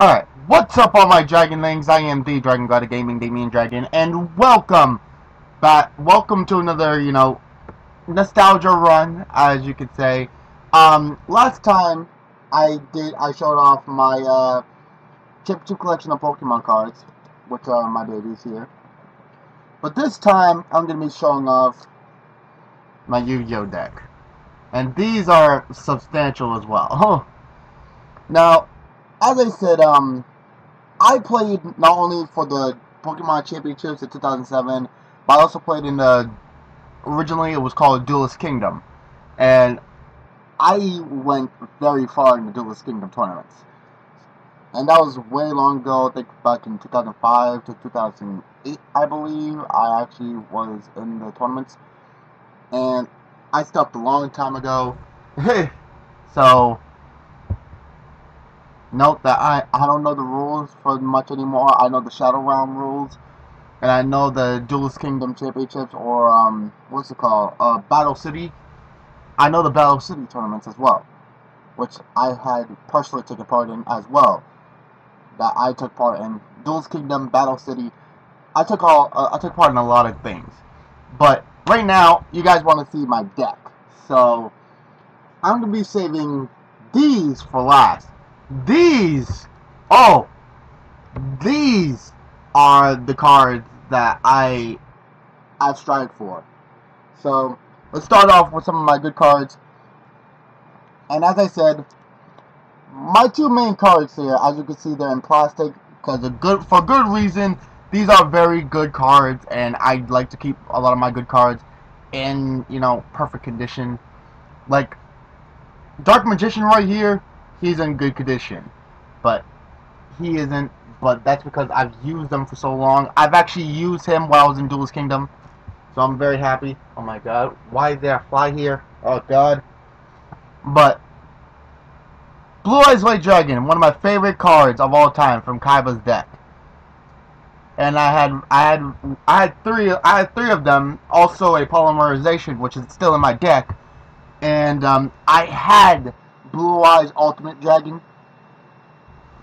Alright, what's up all my Dragonlings? I am the Dragon God of Gaming, Damian Dragon, and welcome back, welcome to another, you know, nostalgia run, as you could say. Um, last time I did, I showed off my, uh, Chip Chip collection of Pokemon cards, which are my babies here. But this time, I'm going to be showing off my Yu-Gi-Oh deck. And these are substantial as well. now, as I said, um, I played not only for the Pokemon Championships in 2007, but I also played in the, originally it was called Duelist Kingdom. And I went very far in the Duelist Kingdom tournaments. And that was way long ago, I think back in 2005 to 2008, I believe, I actually was in the tournaments. And I stopped a long time ago. so, note that I, I don't know the rules for much anymore. I know the Shadow Realm rules. And I know the Duelist Kingdom Championships or, um, what's it called? Uh, Battle City. I know the Battle City tournaments as well. Which I had personally taken part in as well. That I took part in. Duelist Kingdom, Battle City. I took all, uh, I took part in a lot of things. But right now, you guys want to see my deck. So, I'm going to be saving these for last. These, oh, these are the cards that I, I've strived for. So, let's start off with some of my good cards. And as I said, my two main cards here, as you can see, they're in plastic because a good for good reason these are very good cards, and I like to keep a lot of my good cards in, you know, perfect condition. Like, Dark Magician right here, he's in good condition. But, he isn't, but that's because I've used them for so long. I've actually used him while I was in Duelist Kingdom. So I'm very happy. Oh my god, why is there a fly here? Oh god. But, Blue Eyes White Dragon, one of my favorite cards of all time from Kaiba's deck and I had I had I had three I had three of them. Also a polymerization, which is still in my deck, and um, I had Blue Eyes Ultimate Dragon,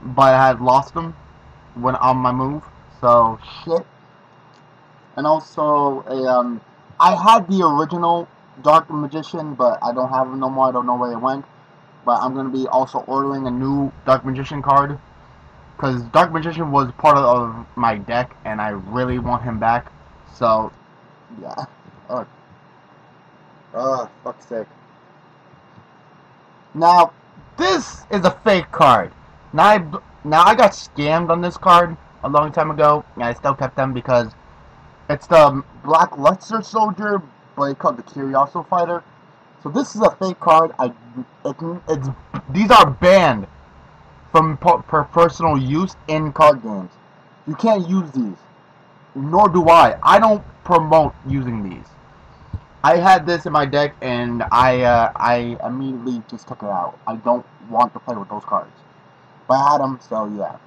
but I had lost them when on my move. So shit. And also a um, I had the original Dark Magician, but I don't have him no more. I don't know where it went. But I'm gonna be also ordering a new Dark Magician card because Dark Magician was part of my deck, and I really want him back. So, yeah. Oh, oh fuck's sake. Now, this is a fake card. Now I, now I got scammed on this card a long time ago, and I still kept them because it's the Black Luster Soldier, but it's called the Curioso Fighter. So this is a fake card. I, it, it's these are banned from per personal use in card games. You can't use these. Nor do I. I don't promote using these. I had this in my deck and I uh, I immediately just took it out. I don't want to play with those cards. But I had them, so yeah.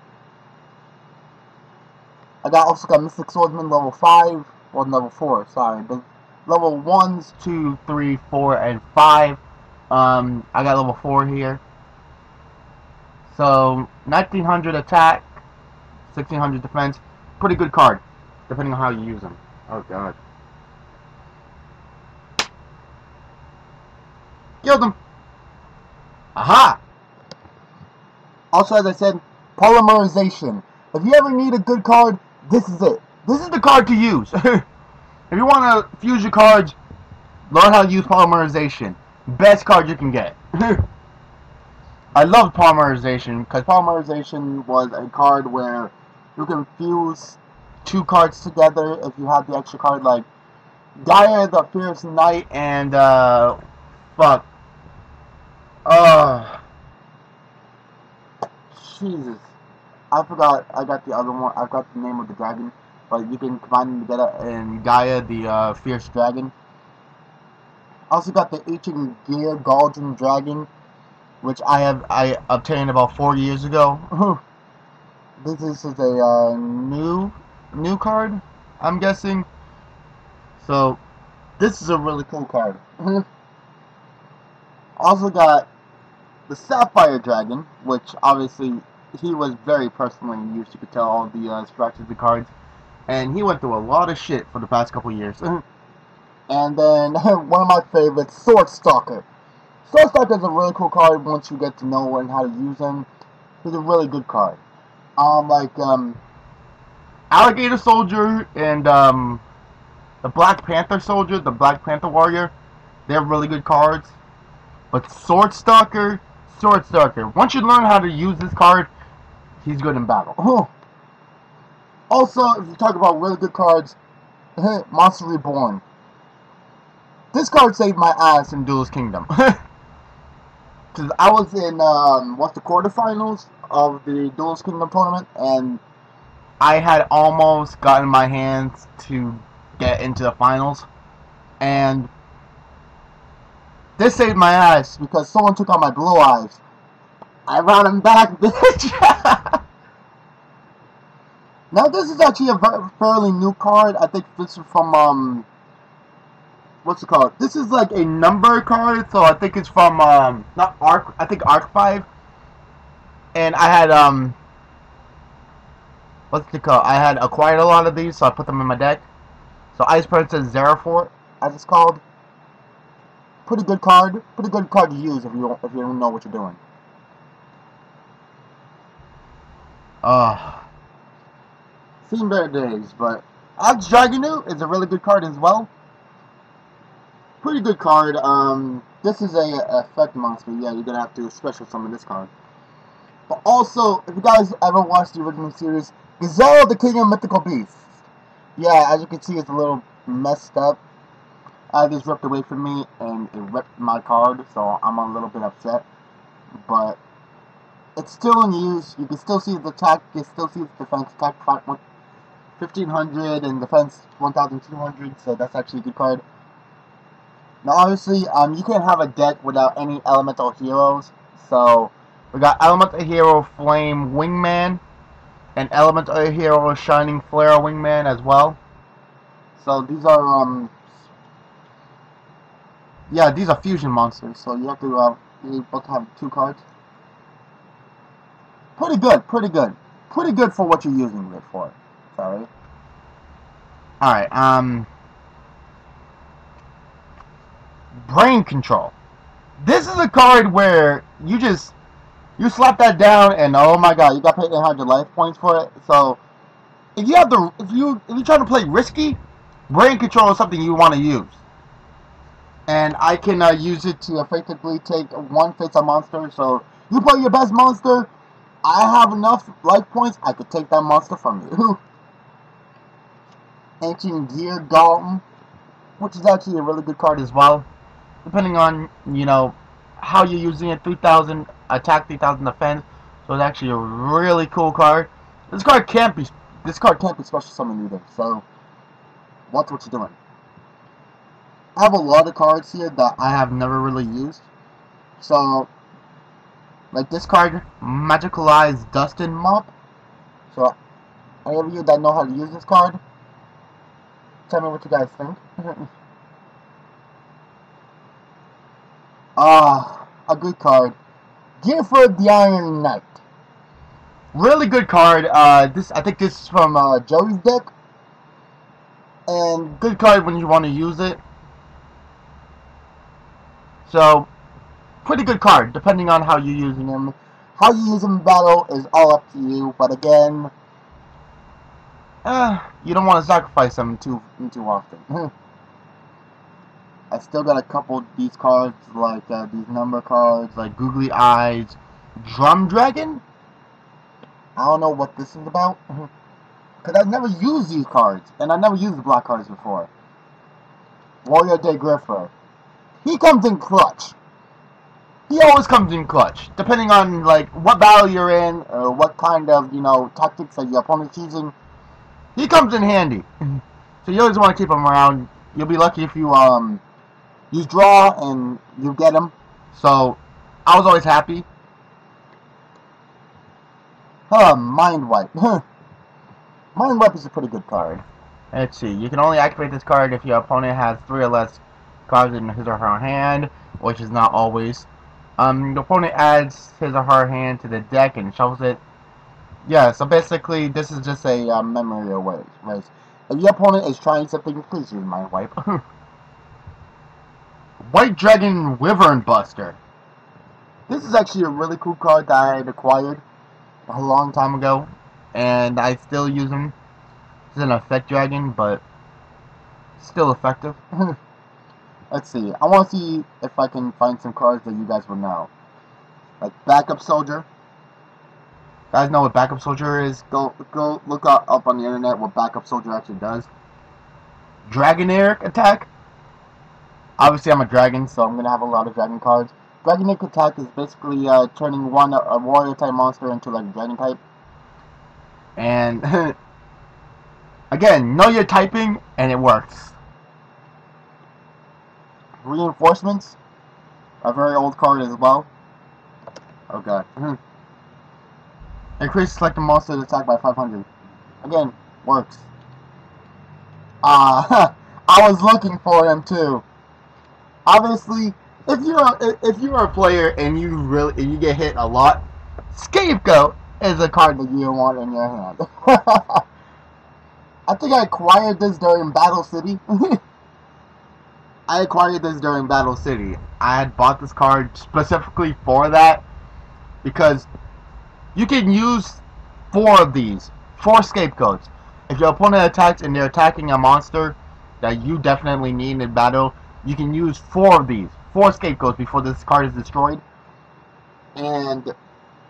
I got also got Mystic Swordsman level 5, or level 4, sorry. The level 1s, 2, 3, 4, and 5. Um, I got level 4 here. So 1900 attack, 1600 defense. Pretty good card, depending on how you use them. Oh god. Killed him. Aha! Also, as I said, polymerization. If you ever need a good card, this is it. This is the card to use. if you want to fuse your cards, learn how to use polymerization. Best card you can get. I love polymerization because polymerization was a card where you can fuse two cards together if you have the extra card like Gaia the Fierce Knight and uh fuck uh Jesus I forgot I got the other one I got the name of the dragon but you can combine them together in Gaia the uh, Fierce Dragon I also got the Ancient Gear Gadjiltron Dragon which I have I obtained about four years ago. this is a uh, new new card, I'm guessing. So this is a really cool card. also got the Sapphire Dragon, which obviously he was very personally used. You could tell all the uh, scratches, of the cards, and he went through a lot of shit for the past couple years. and then one of my favorites, Sword Stalker. Sword Stalker is a really cool card once you get to know and how to use him. He's a really good card. Um, like um, Alligator Soldier and um, the Black Panther Soldier, the Black Panther Warrior, they're really good cards. But Sword Stalker, Sword Stalker. Once you learn how to use this card, he's good in battle. also, if you talk about really good cards, Monster Reborn. This card saved my ass in Duelist Kingdom. Because I was in, um, what's the quarterfinals of the Duelist Kingdom tournament, and I had almost gotten my hands to get into the finals. And this saved my ass because someone took out my blue eyes. I ran him back, bitch. now this is actually a fairly new card. I think this is from um, what's it called? This is like a number card, so I think it's from um, not Arc. I think Arc Five. And I had um, what's it called? I had acquired a lot of these, so I put them in my deck. So Ice Princess Zerafort, as it's called pretty good card. Pretty good card to use if you don't, if you don't know what you're doing. Uh, seen better days, but Ox Dragoonu is a really good card as well. Pretty good card. Um, this is a, a effect monster. Yeah, you're gonna have to special summon this card. But also, if you guys ever watched the original series, Gazelle, the King of Mythical Beasts. Yeah, as you can see, it's a little messed up. I just ripped away from me and it ripped my card, so I'm a little bit upset. But it's still in use. You can still see the attack, you can still see the defense attack 1500 and defense 1200, so that's actually a good card. Now obviously, um, you can't have a deck without any elemental heroes, so we got elemental hero Flame Wingman and elemental hero Shining Flare Wingman as well. So these are um yeah, these are fusion monsters, so you have to, uh, you both have two cards. Pretty good, pretty good. Pretty good for what you're using it for. Sorry. Alright, um... Brain Control. This is a card where you just, you slap that down and oh my god, you got paid pay 800 life points for it. So, if you have the, if you, if you're trying to play risky, Brain Control is something you want to use and I can uh, use it to effectively take one face-up monster. So you play your best monster, I have enough life points, I could take that monster from you. Ancient Gear Golem, which is actually a really good card as well. Depending on, you know, how you're using it, 3000 attack, 3000 defense. So it's actually a really cool card. This card can't be, this card can't be special summon either. So, watch what you're doing. I have a lot of cards here that I have never really used. So, like this card, Magicalized Duston Mop. So, any of you that know how to use this card, tell me what you guys think. Ah, a good card. Gearfried the Iron Knight. Really good card. Uh, this I think this is from uh, Joey's deck. And good card when you want to use it. So, pretty good card, depending on how you're using him. How you use him in battle is all up to you, but again, uh, you don't want to sacrifice him too too often. I still got a couple of these cards, like uh, these number cards, like Googly Eyes, Drum Dragon. I don't know what this is about, because I've never used these cards, and I've never used the black cards before. Warrior Dai Grepher. He comes in clutch. He always comes in clutch, depending on like what battle you're in or what kind of you know tactics that your opponent's using. He comes in handy, so you always want to keep him around. You'll be lucky if you um you draw and you get him. So I was always happy. Huh, Mind Wipe. Mind Wipe is a pretty good card. Let's see. You can only activate this card if your opponent has three or less cards in his or her hand, which is not always. Um, the opponent adds his or her hand to the deck and shuffles it yeah, so basically, this is just a uh, memory erase. If your opponent is trying something, please use Mind Wipe. White Dragon Wyvern Buster. This is actually a really cool card that I had acquired a long time ago, and I still use them. It's an effect dragon, but still effective. Let's see. I want to see if I can find some cards that you guys will know. Like Backup Soldier. Guys know what Backup Soldier is? Go go look up, on the internet what Backup Soldier actually does. Dragoneric attack. Obviously, I'm a dragon, so I'm gonna have a lot of dragon cards. Dragoneric attack is basically uh, turning one a warrior type monster into like a dragon type. And again, know your typing, and it works. Reinforcements, a very old card as well. Oh Okay. Increase selected monster's attack by 500. Again, works. Ah, uh, I was looking for him too. Obviously, if you're a, if you're a player and you really and you get hit a lot, Scapegoat is a card that you want in your hand. I think I acquired this during Battle City. I acquired this during Battle City. I had bought this card specifically for that because you can use four of these, four scapegoats. If your opponent attacks and they're attacking a monster that you definitely need in battle, you can use four of these, four scapegoats before this card is destroyed. And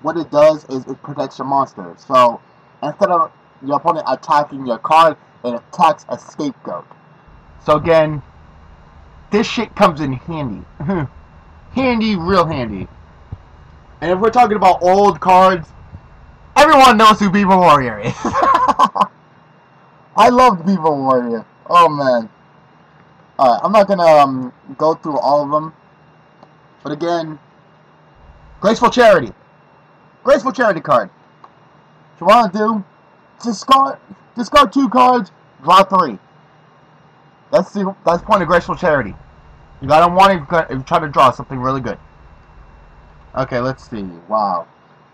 what it does is it protects your monster. So instead of your opponent attacking your card, it attacks a scapegoat. So again, this shit comes in handy. handy, real handy. And if we're talking about old cards, everyone knows who Beaver Warrior is. I loved Beaver Warrior. Oh man. Alright, I'm not gonna um, go through all of them. But again, Graceful Charity. Graceful Charity card. What you want to do, discard, discard two cards, draw three. That's the point of Graceful Charity. You gotta want to if you try to draw something really good. Okay, let's see. Wow.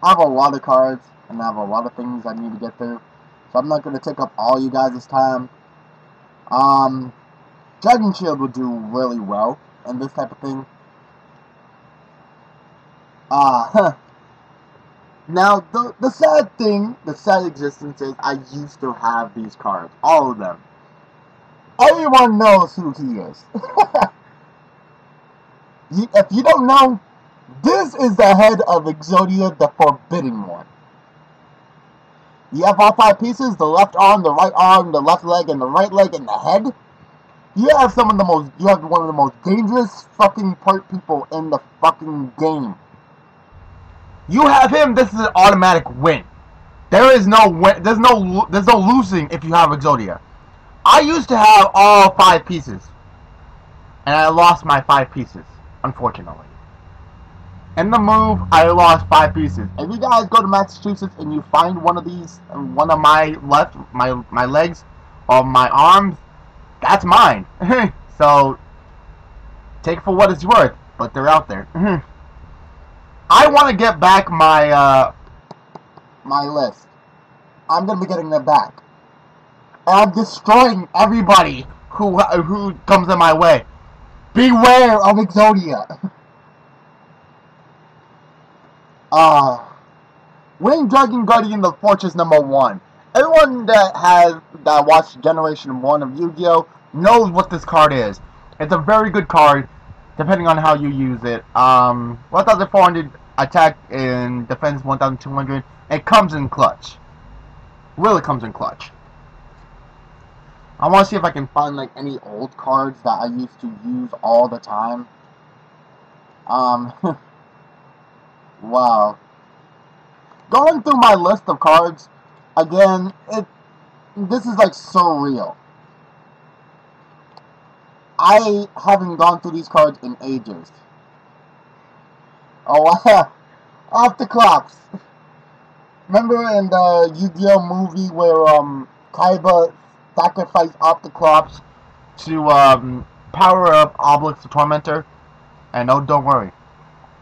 I have a lot of cards, and I have a lot of things I need to get through. So I'm not going to take up all you guys' this time. Um, Dragon Shield would do really well in this type of thing. Ah, uh, Now, the, the sad thing, the sad existence is I used to have these cards. All of them. Everyone knows who he is. if you don't know, this is the head of Exodia, the Forbidden One. You have all five pieces, the left arm, the right arm, the left leg, and the right leg, and the head. You have some of the most, you have one of the most dangerous fucking part people in the fucking game. You have him, this is an automatic win. There is no win, there's no, there's no losing if you have Exodia. I used to have all five pieces. And I lost my five pieces, unfortunately. In the move, I lost five pieces. If you guys go to Massachusetts and you find one of these, one of my left, my my legs, or my arms, that's mine. so, take for what it's worth, but they're out there. I want to get back my, uh, my list. I'm going to be getting them back. I'm destroying everybody who, who comes in my way. Beware of Exodia. Uh, Wing Dragon Guardian the Fortress number one. Everyone that has that watched Generation 1 of Yu-Gi-Oh! knows what this card is. It's a very good card, depending on how you use it. Um, 1,400 attack and defense 1,200. It comes in clutch. Really comes in clutch. I want to see if I can find like any old cards that I used to use all the time. Um, Wow. Going through my list of cards, again, it this is like surreal. I haven't gone through these cards in ages. Oh, off the clocks. Remember in the Yu-Gi-Oh movie where um Kaiba sacrificed Opticlops to um, power up Obelisk the Tormentor? And oh, don't worry,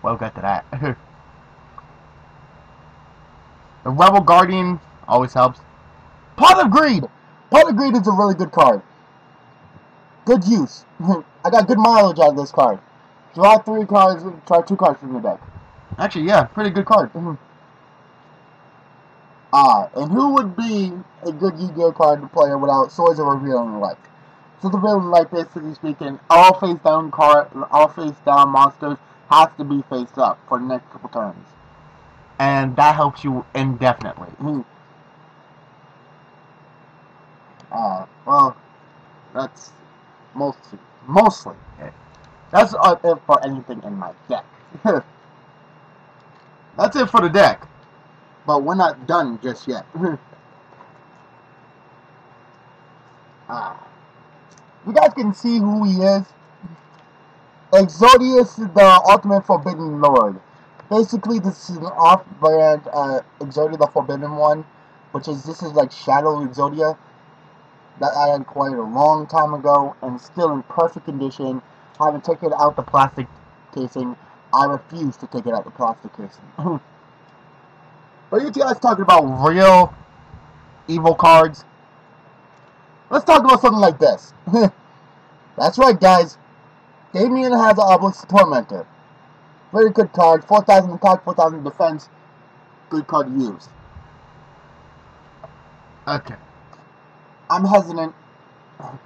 we'll get to that. The Rebel Guardian always helps. Pot of Greed! Pot of Greed is a really good card. Good use. I got good mileage out of this card. Draw three cards, try two cards from your deck. Actually, yeah, pretty good card. Ah, and who would be a good Yu-Gi-Oh card to play without Swords of Revealing Light? So the Revealing Light, basically speaking, all face down card, all face down monsters has to be face up for the next couple turns, and that helps you indefinitely. Ah, uh, well, that's mostly mostly it. That's uh, it for anything in my deck. that's it for the deck. But we're not done just yet. ah. You guys can see who he is. Exodius is the Ultimate Forbidden Lord. Basically, this is an off-brand uh, Exodia the Forbidden one, which is, this is like Shadow Exodia that I acquired a long time ago and still in perfect condition. I haven't taken out the plastic casing. I refuse to take it out the plastic casing. But you guys talking about real evil cards? Let's talk about something like this. That's right, guys. Damian has an Obelisk Tormentor. Very good card. 4,000 attack, 4,000 defense. Good card to use. Okay. I'm hesitant.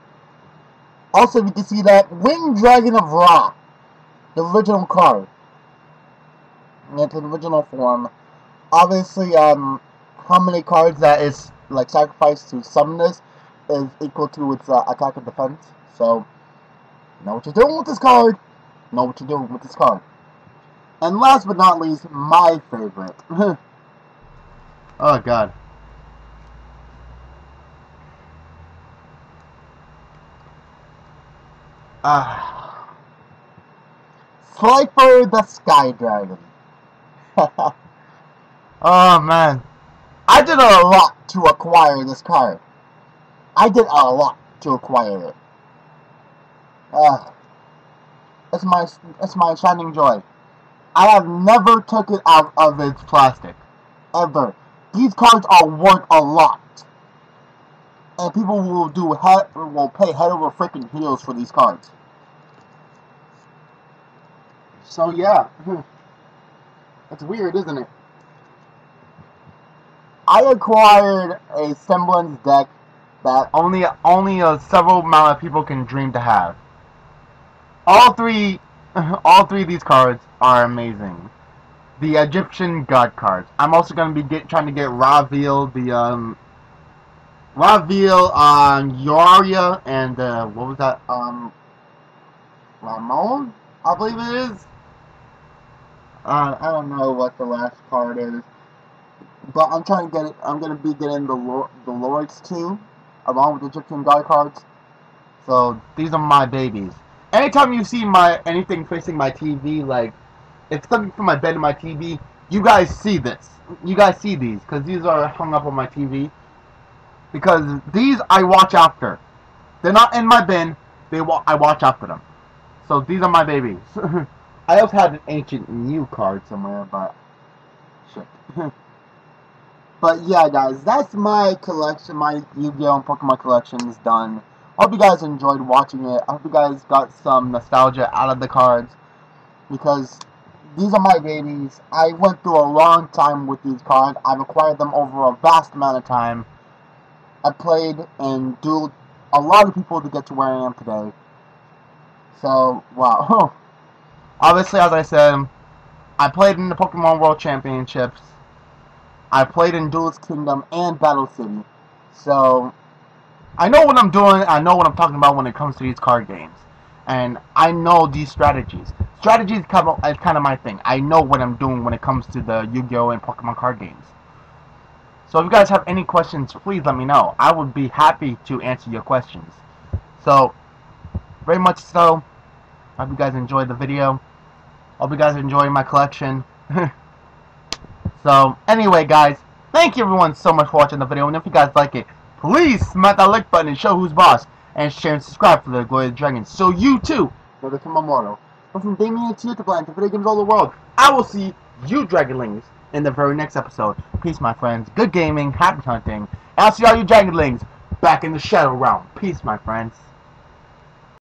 Also, you can see that Winged Dragon of Ra. The original card. It's an original form obviously, um, how many cards that is like sacrificed to summon this is equal to its uh, attack and defense. So, know what you're doing with this card. Know what you're doing with this card. And last but not least, my favorite. oh God. Ah. Slifer the Sky Dragon. Oh man. I did a lot to acquire this card. I did a lot to acquire it. Uh, it's my it's my shining joy. I have never took it out of its plastic. Ever. These cards are worth a lot. And people will do head will pay head over freaking heels for these cards. So yeah. It's weird, isn't it? I acquired a semblance deck that only only a several amount of people can dream to have. All three, all three of these cards are amazing. The Egyptian God cards. I'm also going to be get, trying to get Raviel, the um, Raviel, um, Uria, and uh, what was that? Um, Ramon, I believe it is. Uh, I don't know what the last card is. But I'm trying to get it. I'm gonna be getting the Lord, the Lords too, along with the Egyptian God cards. So these are my babies. Anytime you see my anything facing my TV, like if something from my bed to my TV, you guys see this. You guys see these because these are hung up on my TV. Because these I watch after. They're not in my bin. They wa I watch after them. So these are my babies. I also had an ancient new card somewhere, but shit. But yeah, guys, that's my collection, my Yu-Gi-Oh! and Pokemon collection is done. Hope you guys enjoyed watching it. I hope you guys got some nostalgia out of the cards. Because these are my babies. I went through a long time with these cards. I've acquired them over a vast amount of time. I played and dueled a lot of people to get to where I am today. So, wow. Obviously, as I said, I played in the Pokemon World Championships. I played in Duelist Kingdom and Battle City. So, I know what I'm doing. I know what I'm talking about when it comes to these card games. And I know these strategies. Strategies kind of, is kind of my thing. I know what I'm doing when it comes to the Yu-Gi-Oh! and Pokemon card games. So if you guys have any questions, please let me know. I would be happy to answer your questions. So, very much so. Hope you guys enjoyed the video. Hope you guys enjoy my collection. So, anyway, guys, thank you everyone so much for watching the video. And if you guys like it, please smack that like button and show who's boss. And share and subscribe for the Glory of the Dragon. So you too to Kumamoto. But from Damian to to Blind to video games all the world, I will see you Dragonlings in the very next episode. Peace, my friends. Good gaming. Happy hunting. I'll see all you dragonlings back in the Shadow Realm. Peace, my friends.